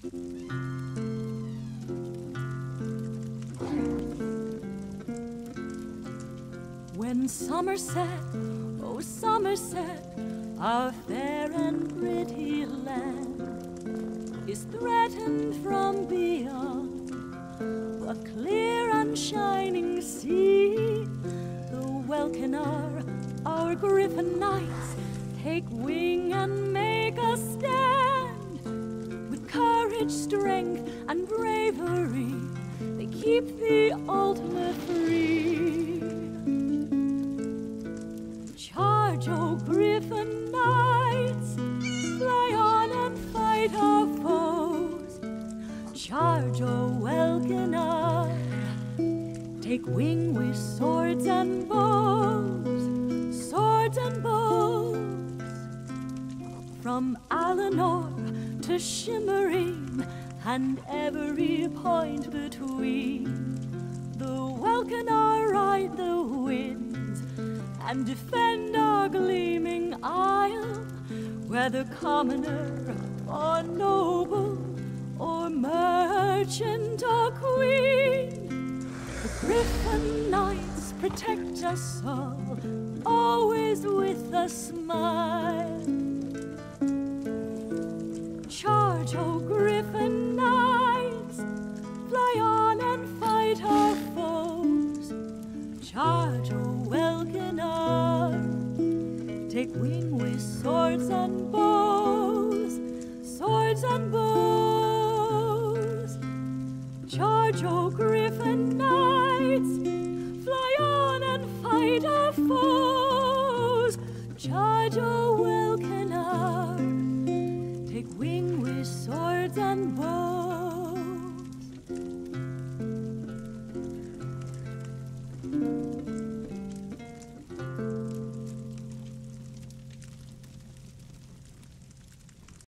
When Summerset, oh Summerset, our fair and pretty land, is threatened from beyond a clear and shining sea, the Welkynar, our gryphon knights, take wing and make a stand. Strength, and bravery, they keep the ultimate free. Charge, O Gryphon Knights, fly on and fight our foes. Charge, O Welkynar, take wing with swords and bows, swords and bows. From Alinor to Shimmerene, and every point between, the Welkynar ride the winds and defend our gleaming isle, whether commoner or noble, or merchant or queen. The Gryphon Knights protect us all, always with a smile. O Gryphon Knights, fly on and fight our foes. Charge, O Welkynar, take wing with swords and bows, swords and bows. Charge, O Gryphon Knights, fly on and fight our foes. Charge, O bows.